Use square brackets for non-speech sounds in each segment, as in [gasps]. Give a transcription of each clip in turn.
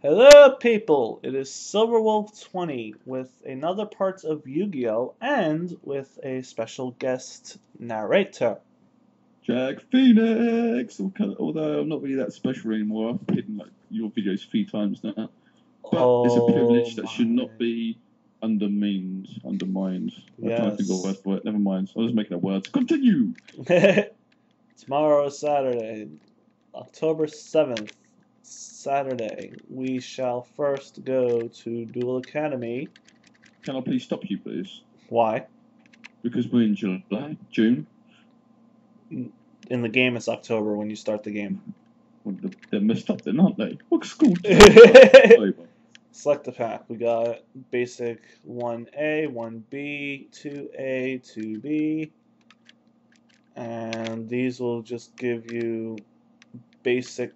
Hello, people! It is Silverwolve20 with another part of Yu-Gi-Oh! and with a special guest narrator. Jack Phoenix! Although I'm not really that special anymore. I've hidden like your videos three times now. But it's a oh privilege that should not be undermined. Undermined. I can't think of Yes. a word for it. Never mind. I was making a word. Continue! [laughs] Tomorrow is Saturday, October 7th, Saturday. We shall first go to Duel Academy. Can I please stop you, please? Why? Because we're in July, June. Mm, in the game, it's October when you start the game. Well, they're- They're messed up then, aren't they? What school? [laughs] Select the pack. We got basic 1A, 1B, 2A, 2B. And these will just give you basic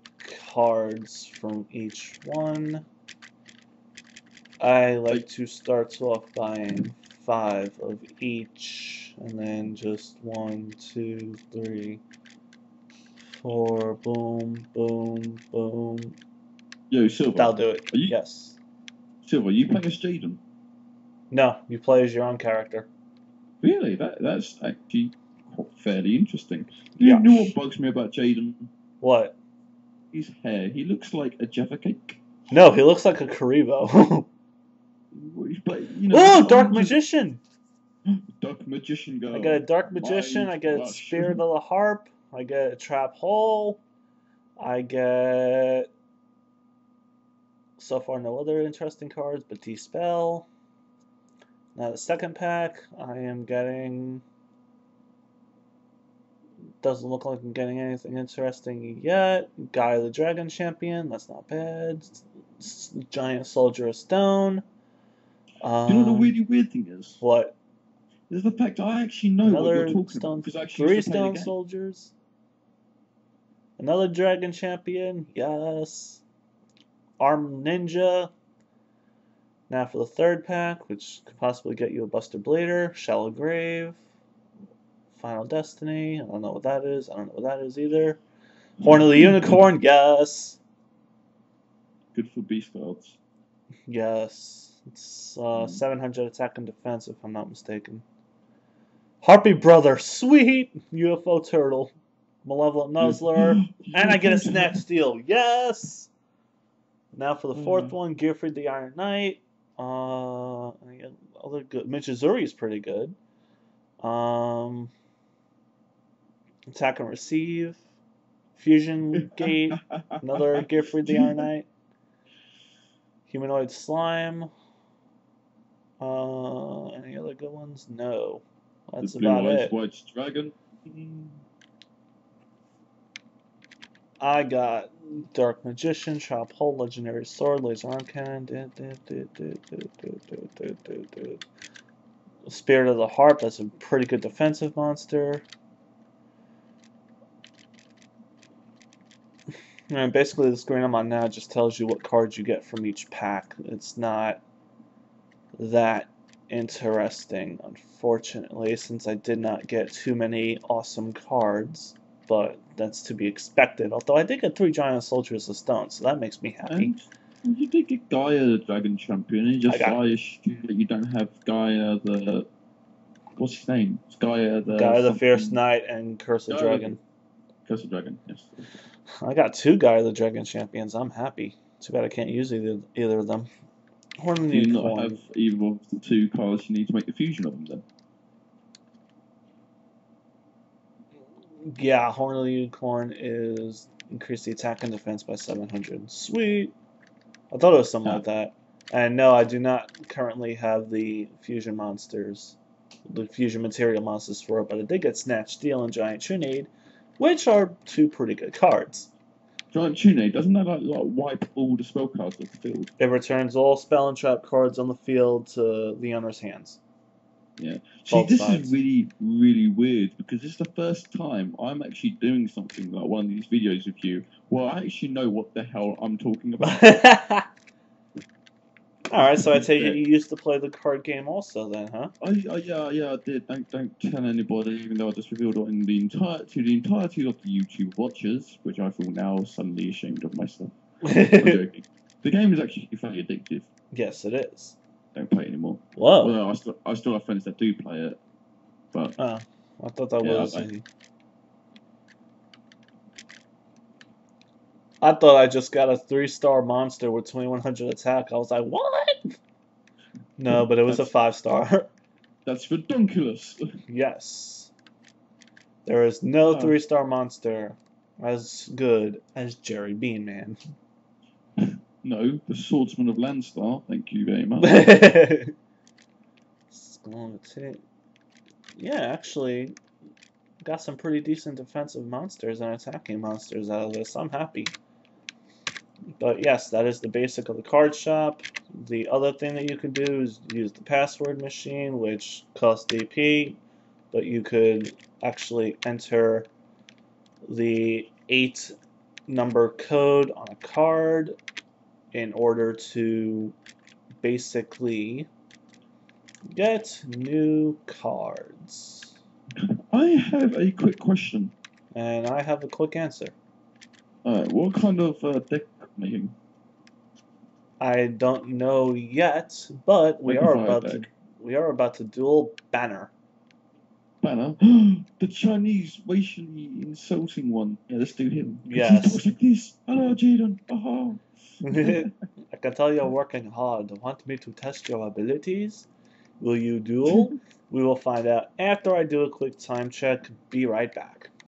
cards from each one. I like to start off buying five of each, and then just one, two, three, four, boom, boom, boom. Yo, Silver. That'll do it. Are you- Yes. Silver, you playing as Jaden? No, you play as your own character. Really? That That's actually fairly interesting. You Yeah. know what bugs me about Jaden? What? His hair. He looks like a Jaffa cake. No, he looks like a Kuriboh. Play- you know, oh, Dark orange- Magician! Dark magician girl. I got a Dark Magician, I get a Mind Spirit of the Harp, I get a Trap Hole, I get. So far, no other interesting cards, but Dispel. Now, the second pack, I am getting. Doesn't look like I'm getting anything interesting yet. Gaia the Dragon Champion, that's not bad. Giant Soldier of Stone. Um, You know the really weird thing is? What? Is the fact I actually know what Another you're talking stone, about because actually three used to play the stone soldiers. Another dragon champion, yes. Arm ninja. Now for the third pack, which could possibly get you a Buster Blader, Shallow Grave, Final Destiny. I don't know what that is. I don't know what that is either. Horn of the Unicorn, yes, Good for beast cards. yes. It's uh, Hmm. 700 attack and defense, if I'm not mistaken. Harpy Brother, sweet UFO Turtle, Malevolent [laughs] Nuzzler. And I get a snatch steal. Yes. Now for the fourth Mhm. one, Gearfried the Iron Knight. Uh, I get other good. Michizuri is pretty good. Um, Attack and Receive, Fusion Gate, another Gearfried the Iron Knight, Humanoid Slime. Uh, any other good ones? No. That's the about blue it. White Dragon. I got Dark Magician, Chop Hole, Legendary Sword, Laser Arm Cannon, Spirit of the Harp, that's a pretty good defensive monster. And basically, the screen I'm on now just tells you what cards you get from each pack. It's not that interesting, unfortunately, since I did not get too many awesome cards but that's to be expected. Although I did get three giant soldiers of stone, so that makes me happy. And you did get Gaia the dragon champion. And just I got- I assume that you don't have Gaia the what's his name? It's Gaia the of the something- Fierce Knight and Curse of Guy of the- Dragon. Curse Dragon. Yes. I got two Guy of the Dragon champions. I'm happy. Too bad I can't use either either of them. Horn of Do the you not have either of the two cards you need to make the fusion of them then? Yeah, Horn of the Unicorn is increase the attack and defense by 700. Sweet. I thought it was something Yeah. like that. And no, I do not currently have the fusion monsters, the fusion material monsters for it, but I did get Snatch, Steal, and Giant Trunade, which are two pretty good cards. Giant Tune, doesn't that like, like wipe all the spell cards off the field? It returns all spell and trap cards on the field to the owner's hands. Yeah. See, Both this sides. is really, really weird because this is the first time I'm actually doing something like one of these videos with you where I actually know what the hell I'm talking about. [laughs] [laughs] Alright, so I take it you used to play the card game also then, huh? I, I, yeah, yeah, I did. Don't, don't tell anybody, even though I just revealed it in the entire to the entirety of the YouTube watchers, which I feel now suddenly ashamed of myself. [laughs] The game is actually very addictive. Yes, it is. Don't play it anymore. Whoa. Well, I still, I still have friends that do play it, but Oh, I thought that Yeah, was. I- I thought I just got a three star monster with 2100 attack. I was like, what? No, but it was a five star. [laughs] that's ridiculous. yes. There is no Oh. three star monster as good as Jerry Bean Man. [laughs] no, the Swordsman of Landstar. Thank you very much. It's going to take. Yeah, actually, got some pretty decent defensive monsters and attacking monsters out of this. I'm happy. But yes, that is the basic of the card shop. The other thing that you can do is use the password machine, which costs DP, but you could actually enter the eight number code on a card in order to basically get new cards. I have a quick question. And I have a quick answer. Uh, what kind of uh, deck I don't know yet, but we a are about to we are about to duel Banner. Banner? [gasps] the Chinese racially insulting one. Yeah, let's do him. Yes. He talks like this. Hello, Jaden. Aha. [laughs] I can tell you're working hard. Want me to test your abilities? Will you duel? [laughs] we will find out after I do a quick time check. Be right back.